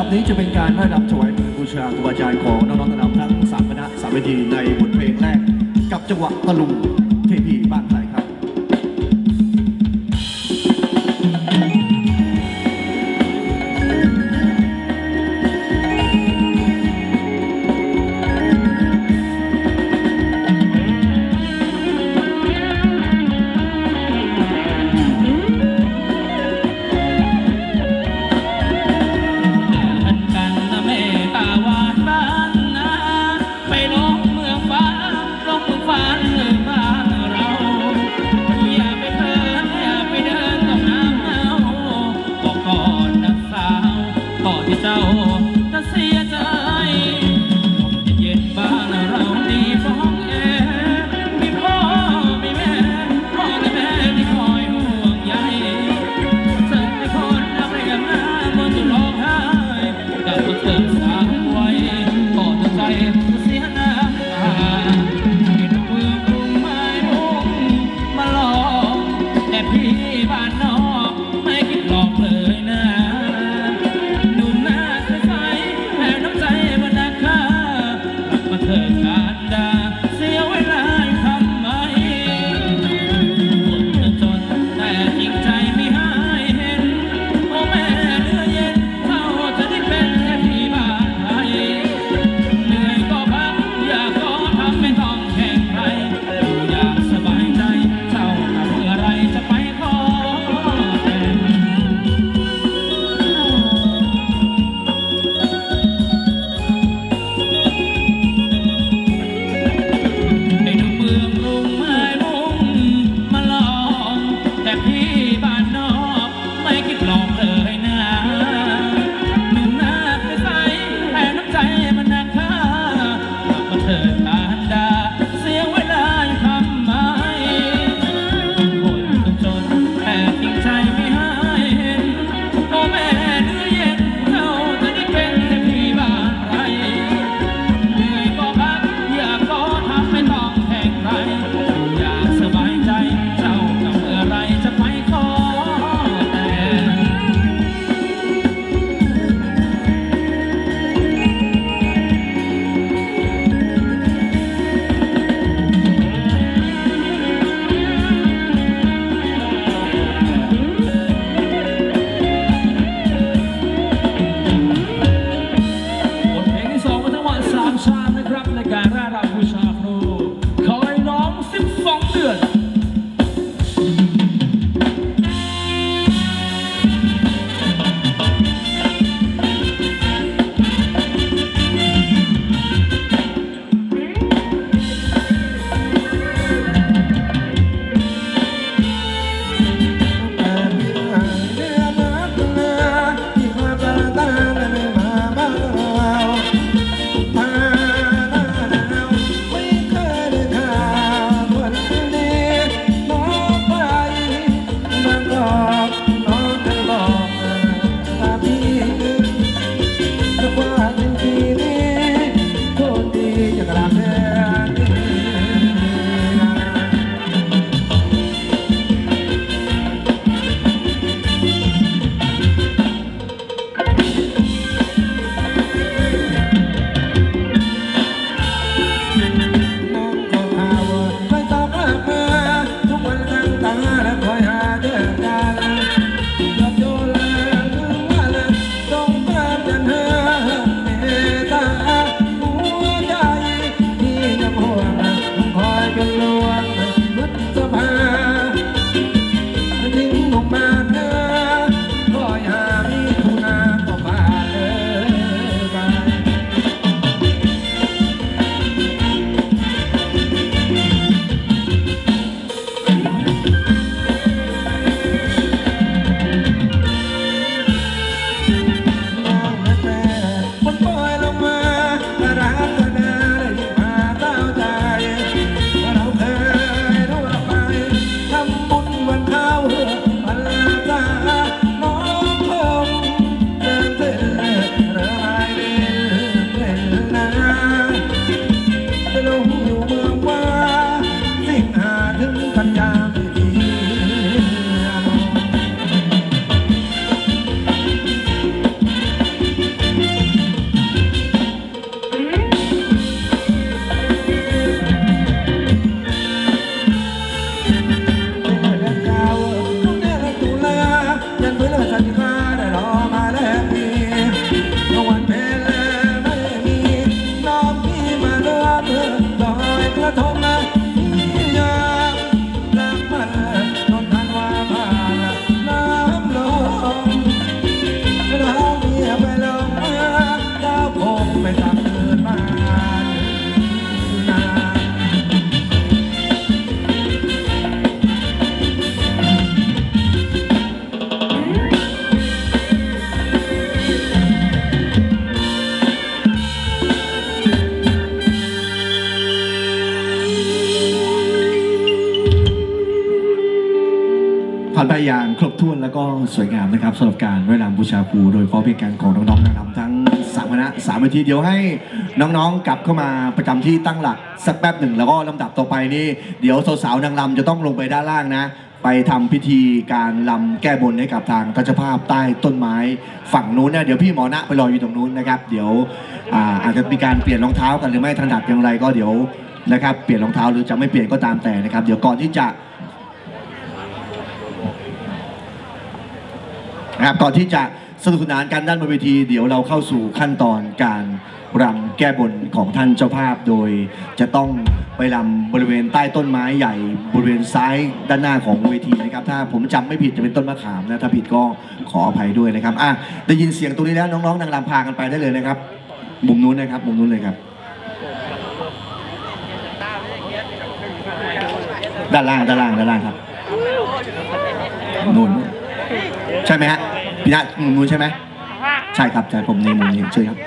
ดับนี้จะเป็นการระดับถวายบูชาครูอาจารย์ของน้องๆระดับทั้งสามคณะสามเวทีในบทเพลงแรก กับจังหวะตะลุงเทพีบ้านไทย พ่อที่เจ้าจะเสียใจ templo ไปอย่างครบถ้วนแล้วก็สวยงามนะครับสำหรับการไหว้รำบูชาครูโดยเฉพาะเพลงการของน้องๆนะครับทั้งสามคณะสามเวทีเดี๋ยวให้น้องๆกลับเข้ามาประจำที่ตั้งหลักสักแป๊บหนึ่งแล้วก็ลำดับต่อไปนี่เดี๋ยวสาวๆนางรำจะต้องลงไปด้านล่างนะ ไปทำพิธีการลำแก้บนให้กับทางทัชภาพใต้ต้นไม้ฝั่งนู้นเนี่ยเดี๋ยวพี่หมอณะไปรออยู่ตรงนู้นนะครับ เดี๋ยวอาอาจจะมีการเปลี่ยนรองเท้ากันหรือไม่ถนัดอย่างไรก็เดี๋ยวนะครับเปลี่ยนรองเท้าหรือจะไม่เปลี่ยนก็ตามแต่นะครับ เดี๋ยวก่อนที่จะ นะครับก่อนที่จะสนุกสนานกันด้านบนเวที เดี๋ยวเราเข้าสู่ขั้นตอนการรำแก้บนของท่านเจ้าภาพโดยจะต้องไปรำบริเวณใต้ต้นไม้ใหญ่บริเวณซ้ายด้านหน้าของเวทีนะครับ ถ้าผมจำไม่ผิดจะเป็นต้นมะขามนะถ้าผิดก็ขออภัยด้วยนะครับอะได้ยินเสียงตรงนี้แล้วน้องๆนางรำพากันไปได้เลยนะครับ มุมนู้นนะครับมุมนู้นเลยครับ ด้านล่างด้านล่างด้านล่างครับนู่นนู่น ใช่ไหมฮะพี่นัทมุมนู้นใช่ไหมใช่ครับใช่ผมในมุมนี้เชิญครับ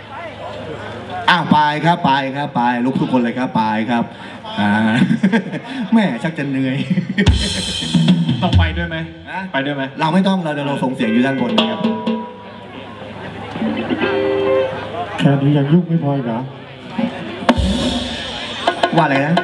อ้าวไปครับไปครับไปลุกทุกคนเลยครับไปครับอ่าแม่ชักจะเหนื่อยต้องไปด้วยไหมนะไปด้วยไหมเราไม่ต้องเราเดี๋ยวเราส่งเสียงอยู่ด้านบนนะครับแค่นี้ยังยุ่งไม่พออีกเหรอว่าอะไรนะ